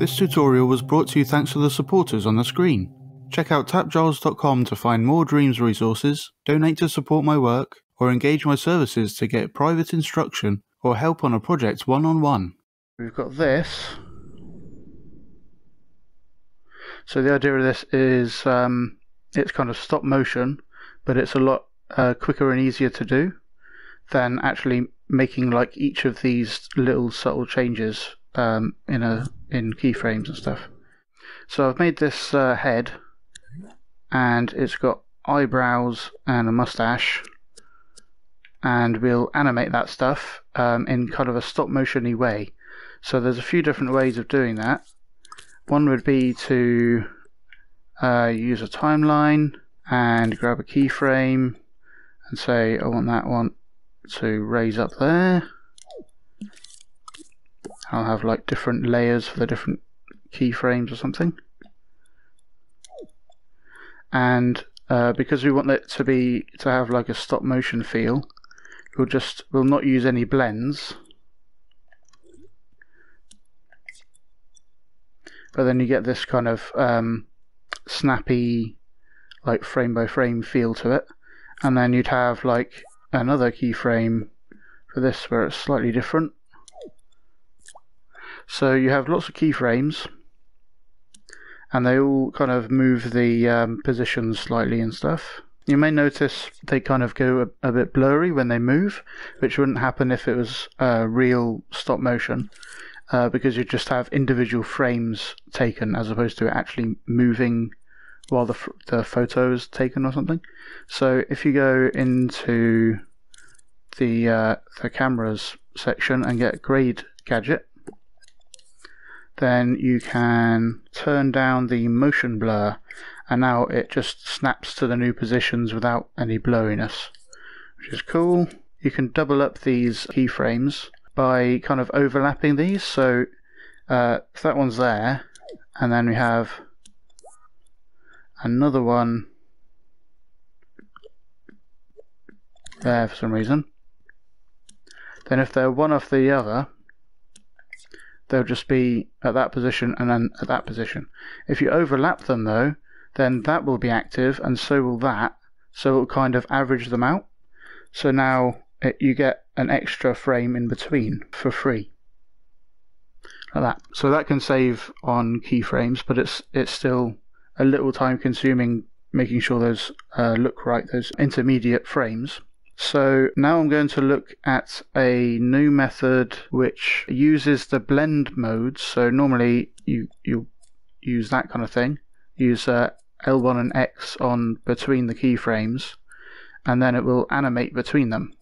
This tutorial was brought to you thanks to the supporters on the screen. Check out tapgiles.com to find more Dreams resources, donate to support my work, or engage my services to get private instruction or help on a project one on one. We've got this. So the idea of this is um, it's kind of stop motion, but it's a lot uh, quicker and easier to do than actually making like each of these little subtle changes um, in a in keyframes and stuff. So I've made this uh, head, and it's got eyebrows and a mustache, and we'll animate that stuff um, in kind of a stop motiony way. So there's a few different ways of doing that. One would be to uh, use a timeline and grab a keyframe and say I want that one to raise up there. I'll have like different layers for the different keyframes or something. And uh, because we want it to be to have like a stop motion feel, we'll just we'll not use any blends. But then you get this kind of um, snappy, like frame by frame feel to it, and then you'd have like another keyframe for this where it's slightly different. So you have lots of keyframes and they all kind of move the um, positions slightly and stuff. You may notice they kind of go a, a, bit blurry when they move, which wouldn't happen if it was uh, real stop motion, uh, because you just have individual frames taken as opposed to actually moving while the the photo is taken or something. So if you go into the uh, the cameras section and get grade gadget, then you can turn down the motion blur and now it just snaps to the new positions without any blurriness which is cool you can double up these keyframes by kind of overlapping these so uh, if that one's there and then we have another one there for some reason then if they're one off the other they'll just be at that position and then at that position. If you overlap them though, then that will be active and so will that, so it'll kind of average them out. So now it, you get an extra frame in between for free. Like that. So that can save on keyframes, but it's it's still a little time consuming making sure those uh, look right, those intermediate frames. So now I'm going to look at a new method which uses the blend modes. So normally you you use that kind of thing. Use uh, L1 and X on between the keyframes, and then it will animate between them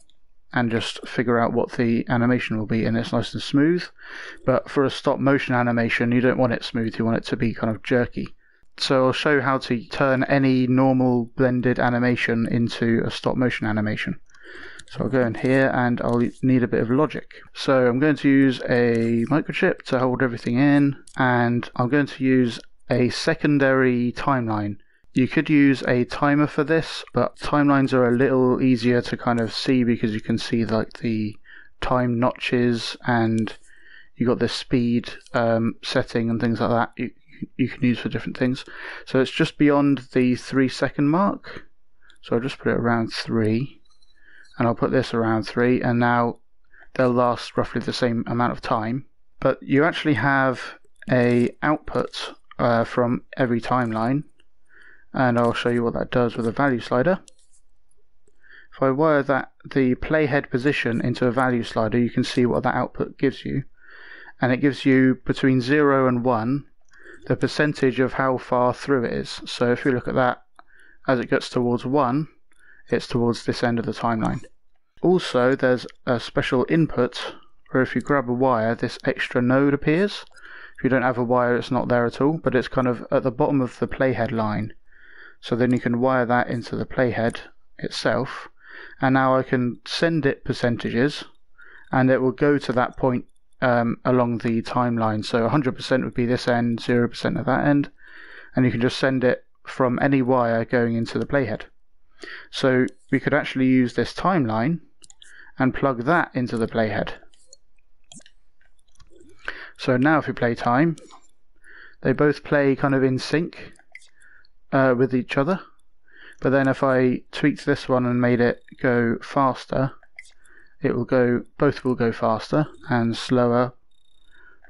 and just figure out what the animation will be and it's nice and smooth but for a stop motion animation you don't want it smooth you want it to be kind of jerky so I'll show you how to turn any normal blended animation into a stop motion animation so I'll go in here and I'll need a bit of logic. So I'm going to use a microchip to hold everything in and I'm going to use a secondary timeline. You could use a timer for this, but timelines are a little easier to kind of see because you can see like the time notches and you got the speed um, setting and things like that you, you can use for different things. So it's just beyond the three second mark. So I'll just put it around three and I'll put this around 3 and now they'll last roughly the same amount of time but you actually have a output uh, from every timeline and I'll show you what that does with a value slider if I wire that the playhead position into a value slider you can see what that output gives you and it gives you between 0 and 1 the percentage of how far through it is so if you look at that as it gets towards 1 it's towards this end of the timeline. Also, there's a special input where if you grab a wire, this extra node appears. If you don't have a wire, it's not there at all, but it's kind of at the bottom of the playhead line. So then you can wire that into the playhead itself. And now I can send it percentages, and it will go to that point um, along the timeline. So 100% would be this end, 0% at that end, and you can just send it from any wire going into the playhead. So we could actually use this timeline and plug that into the playhead. So now if we play time, they both play kind of in sync uh, with each other. But then if I tweaked this one and made it go faster, it will go, both will go faster and slower.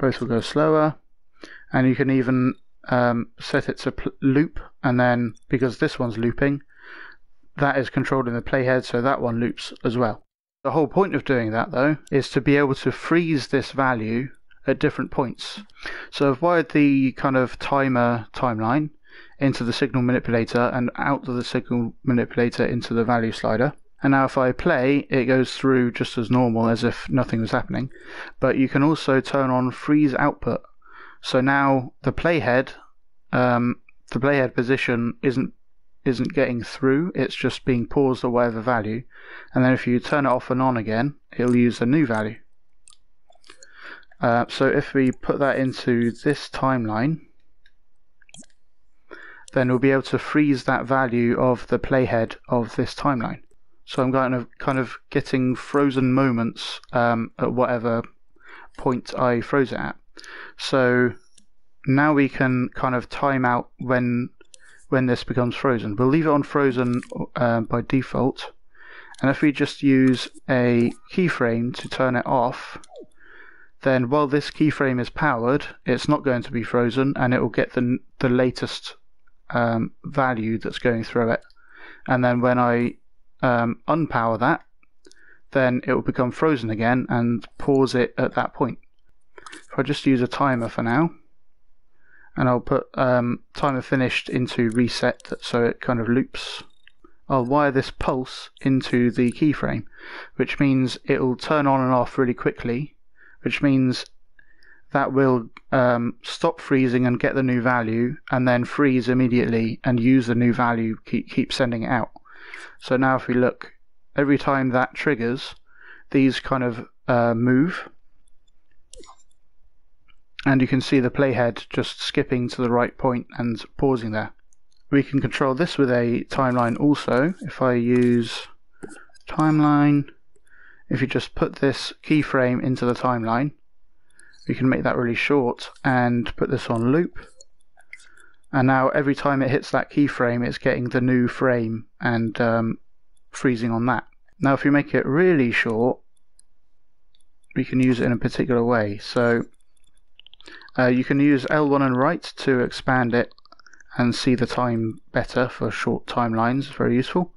Both will go slower. And you can even um, set it to loop and then because this one's looping, that is controlled in the playhead so that one loops as well. The whole point of doing that though is to be able to freeze this value at different points. So I've wired the kind of timer timeline into the signal manipulator and out of the signal manipulator into the value slider. And now if I play, it goes through just as normal as if nothing was happening. But you can also turn on freeze output. So now the playhead, um, the playhead position isn't isn't getting through, it's just being paused at whatever value. And then if you turn it off and on again, it'll use a new value. Uh, so if we put that into this timeline, then we'll be able to freeze that value of the playhead of this timeline. So I'm kind of kind of getting frozen moments um, at whatever point I froze it at. So now we can kind of time out when when this becomes frozen. We'll leave it on frozen uh, by default. And if we just use a keyframe to turn it off, then while this keyframe is powered, it's not going to be frozen and it will get the, the latest um, value that's going through it. And then when I um, unpower that, then it will become frozen again and pause it at that point. If I just use a timer for now, and I'll put um, timer finished into reset so it kind of loops. I'll wire this pulse into the keyframe, which means it'll turn on and off really quickly, which means that will um, stop freezing and get the new value, and then freeze immediately and use the new value, keep, keep sending it out. So now if we look, every time that triggers, these kind of uh, move and you can see the playhead just skipping to the right point and pausing there. We can control this with a timeline also. If I use timeline, if you just put this keyframe into the timeline, we can make that really short and put this on loop. And now every time it hits that keyframe, it's getting the new frame and um, freezing on that. Now if we make it really short, we can use it in a particular way. So uh, you can use L1 and right to expand it and see the time better for short timelines. Very useful.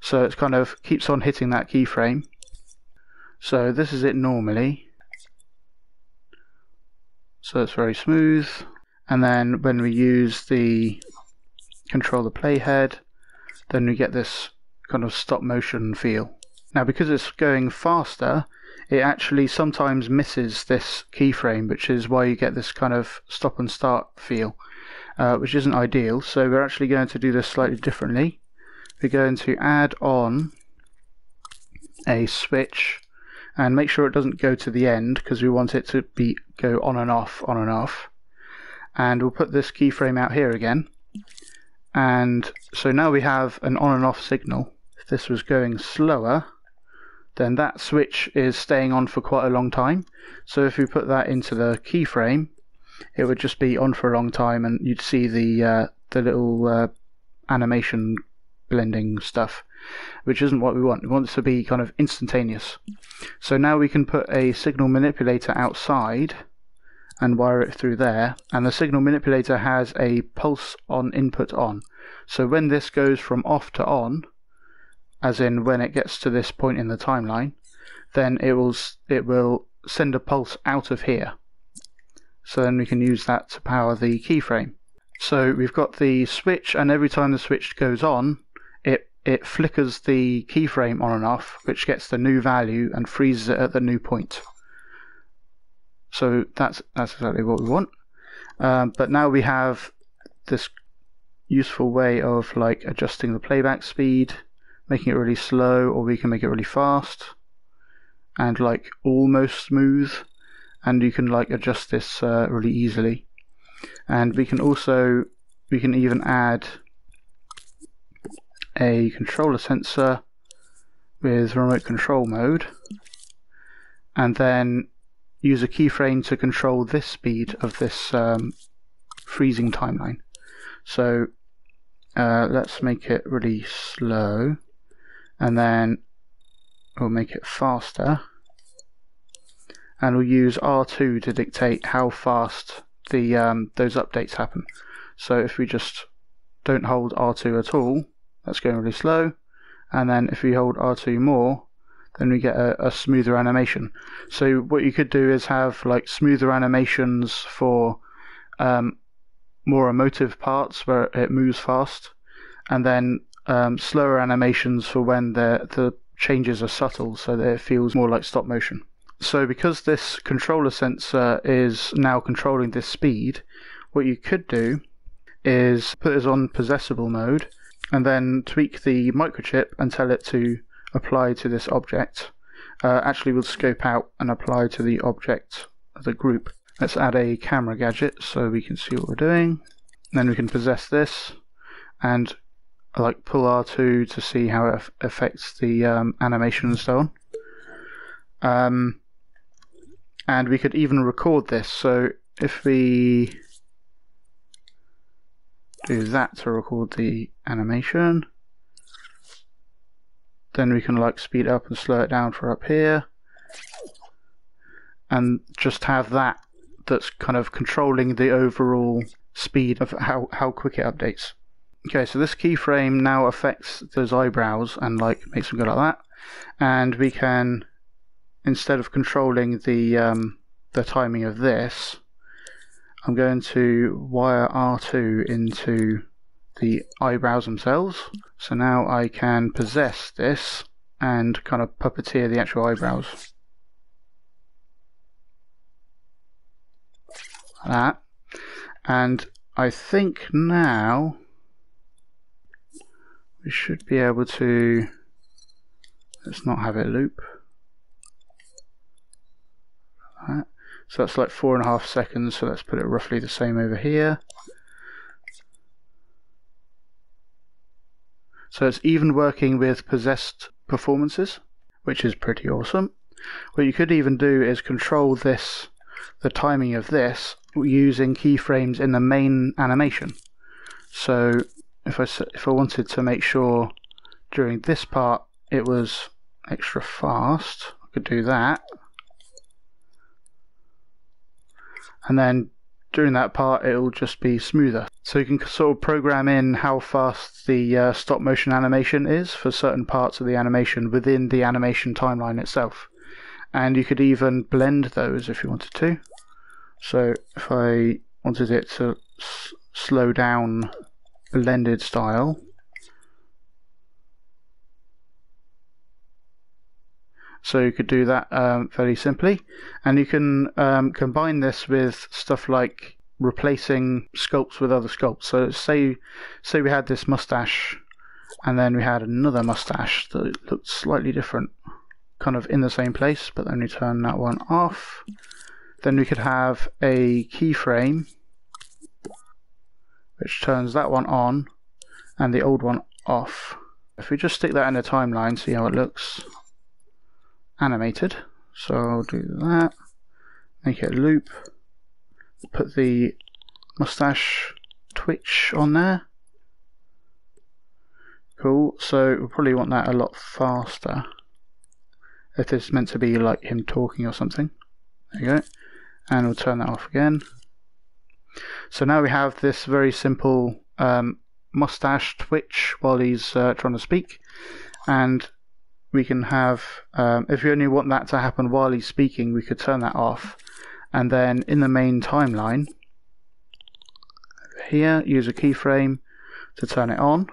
So it's kind of keeps on hitting that keyframe. So this is it normally. So it's very smooth. And then when we use the control the playhead, then we get this kind of stop motion feel. Now because it's going faster, it actually sometimes misses this keyframe, which is why you get this kind of stop and start feel, uh, which isn't ideal. So we're actually going to do this slightly differently. We're going to add on a switch and make sure it doesn't go to the end because we want it to be go on and off, on and off. And we'll put this keyframe out here again. And so now we have an on and off signal. If this was going slower, then that switch is staying on for quite a long time. So if we put that into the keyframe, it would just be on for a long time, and you'd see the uh, the little uh, animation blending stuff, which isn't what we want. We want it to be kind of instantaneous. So now we can put a signal manipulator outside and wire it through there, and the signal manipulator has a pulse on input on. So when this goes from off to on, as in when it gets to this point in the timeline, then it will it will send a pulse out of here. So then we can use that to power the keyframe. So we've got the switch, and every time the switch goes on, it it flickers the keyframe on and off, which gets the new value and freezes it at the new point. So that's that's exactly what we want. Um, but now we have this useful way of like adjusting the playback speed making it really slow, or we can make it really fast and like almost smooth. And you can like adjust this uh, really easily. And we can also we can even add a controller sensor with remote control mode, and then use a keyframe to control this speed of this um, freezing timeline. So uh, let's make it really slow and then we'll make it faster and we'll use R2 to dictate how fast the um, those updates happen. So if we just don't hold R2 at all, that's going really slow. And then if we hold R2 more, then we get a, a, smoother animation. So what you could do is have like smoother animations for um, more emotive parts where it moves fast, and then um, slower animations for when the the changes are subtle, so that it feels more like stop motion. So because this controller sensor is now controlling this speed, what you could do is put this on possessible mode and then tweak the microchip and tell it to apply to this object. Uh, actually, we'll scope out and apply to the object the group. Let's add a camera gadget so we can see what we're doing. then we can possess this and like pull R2 to see how it affects the um, animation and so on. Um, and we could even record this. So if we do that to record the animation. Then we can like speed up and slow it down for up here. And just have that that's kind of controlling the overall speed of how, how quick it updates. Okay, so this keyframe now affects those eyebrows and like makes them go like that. And we can, instead of controlling the um, the timing of this, I'm going to wire R2 into the eyebrows themselves. So now I can possess this and kind of puppeteer the actual eyebrows. Like that. And I think now we should be able to let's not have it loop. Like that. So that's like four and a half seconds, so let's put it roughly the same over here. So it's even working with possessed performances, which is pretty awesome. What you could even do is control this, the timing of this, using keyframes in the main animation. So if I, if I wanted to make sure during this part it was extra fast, I could do that. and then during that part it'll just be smoother. So you can sort of program in how fast the uh, stop motion animation is for certain parts of the animation within the animation timeline itself. And you could even blend those if you wanted to. So if I wanted it to slow down blended style, So you could do that um, simply. And you can um, combine this with stuff like replacing sculpts with other sculpts. So say, say we had this mustache and then we had another mustache that looked slightly different, kind of in the same place, but then we turn that one off. Then we could have a keyframe which turns that one on and the old one off. If we just stick that in a timeline, see how it looks animated. So I'll do that, make it loop, put the mustache twitch on there. Cool, so we'll probably want that a lot faster. If it's meant to be like him talking or something. There you go. And we'll turn that off again. So now we have this very simple um, mustache twitch while he's uh, trying to speak. And we can have, um, if we only want that to happen while he's speaking, we could turn that off. And then in the main timeline, here, use a keyframe to turn it on.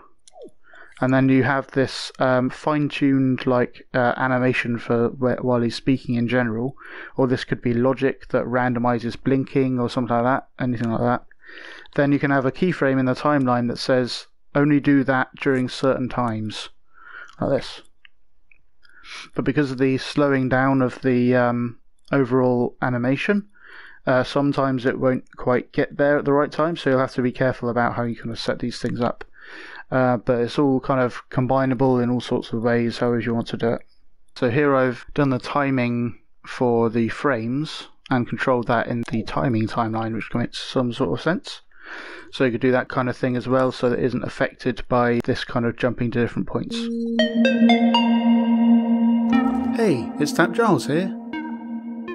And then you have this um, fine-tuned like uh, animation for while he's speaking in general, or this could be logic that randomizes blinking or something like that, anything like that. Then you can have a keyframe in the timeline that says only do that during certain times, like this but because of the slowing down of the um, overall animation, uh, sometimes it won't quite get there at the right time, so you'll have to be careful about how you kind of set these things up. Uh, but it's all kind of combinable in all sorts of ways, however you want to do it. So here I've done the timing for the frames, and controlled that in the timing timeline, which makes some sort of sense. So you could do that kind of thing as well, so that it isn't affected by this kind of jumping to different points. Hey, it's TAPgiles here.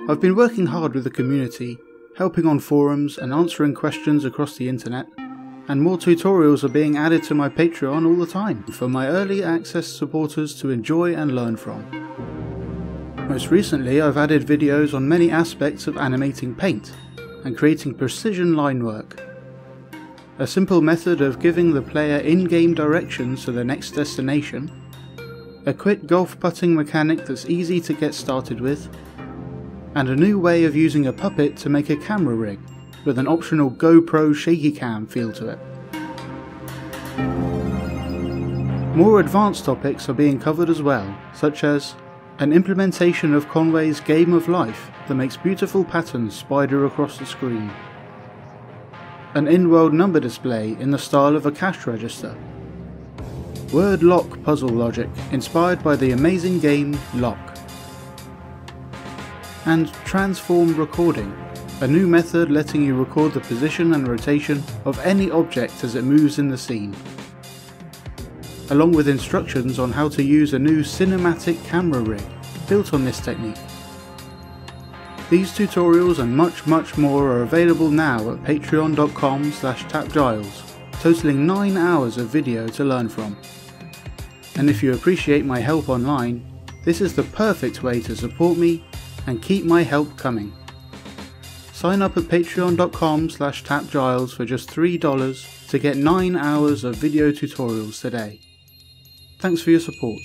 I've been working hard with the community, helping on forums and answering questions across the internet, and more tutorials are being added to my Patreon all the time for my early access supporters to enjoy and learn from. Most recently, I've added videos on many aspects of animating paint and creating precision line work. A simple method of giving the player in-game directions to their next destination, a quick golf putting mechanic that's easy to get started with, and a new way of using a puppet to make a camera rig with an optional GoPro shaky cam feel to it. More advanced topics are being covered as well, such as an implementation of Conway's Game of Life that makes beautiful patterns spider across the screen, an in-world number display in the style of a cash register, word lock puzzle logic inspired by the amazing game LOK, and transform recording a new method letting you record the position and rotation of any object as it moves in the scene, along with instructions on how to use a new cinematic camera rig built on this technique. These tutorials and much much more are available now at patreon.com slash tapgiles, totaling 9 hours of video to learn from. And if you appreciate my help online, this is the perfect way to support me and keep my help coming. Sign up at patreon.com slash tapgiles for just $3 to get 9 hours of video tutorials today. Thanks for your support.